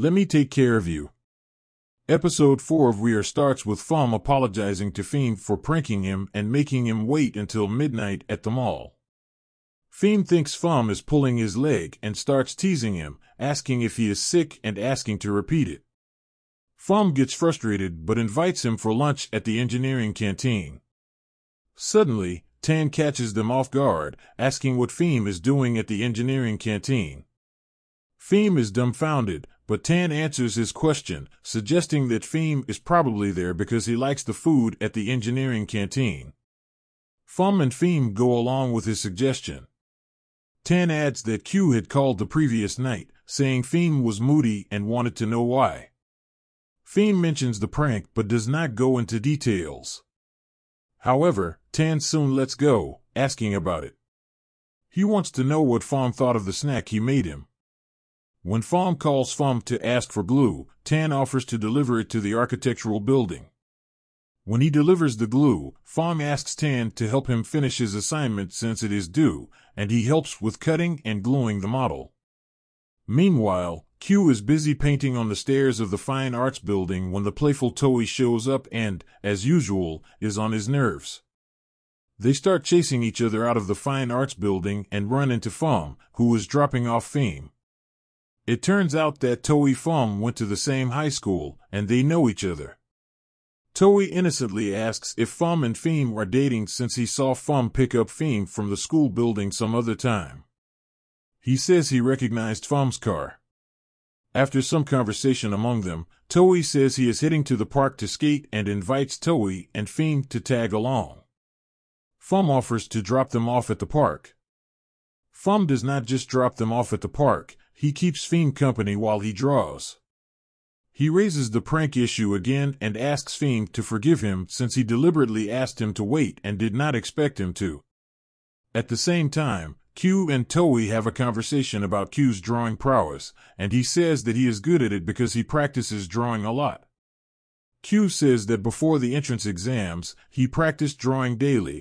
Let me take care of you. Episode 4 of We Are starts with Fum apologizing to Fiend for pranking him and making him wait until midnight at the mall. Fiend thinks Fum is pulling his leg and starts teasing him, asking if he is sick and asking to repeat it. Fum gets frustrated but invites him for lunch at the engineering canteen. Suddenly, Tan catches them off guard, asking what Feem is doing at the engineering canteen. Feem is dumbfounded, but Tan answers his question, suggesting that Feem is probably there because he likes the food at the engineering canteen. Fum and Feem go along with his suggestion. Tan adds that Q had called the previous night, saying Feem was moody and wanted to know why. Feem mentions the prank but does not go into details. However, Tan soon lets go, asking about it. He wants to know what Fom thought of the snack he made him. When Fom calls Fom to ask for glue, Tan offers to deliver it to the architectural building. When he delivers the glue, Fom asks Tan to help him finish his assignment since it is due, and he helps with cutting and gluing the model. Meanwhile, Q is busy painting on the stairs of the Fine Arts building when the playful Toei shows up and, as usual, is on his nerves. They start chasing each other out of the Fine Arts building and run into Fum, who is dropping off Fame. It turns out that Toei Fum went to the same high school, and they know each other. Toei innocently asks if Fum and Fame are dating since he saw Fum pick up Fame from the school building some other time. He says he recognized Fum's car. After some conversation among them, Toei says he is heading to the park to skate and invites Toei and Fiend to tag along. Fum offers to drop them off at the park. Fum does not just drop them off at the park, he keeps Fiend company while he draws. He raises the prank issue again and asks Fiend to forgive him since he deliberately asked him to wait and did not expect him to. At the same time, Q and Toei have a conversation about Q's drawing prowess, and he says that he is good at it because he practices drawing a lot. Q says that before the entrance exams, he practiced drawing daily,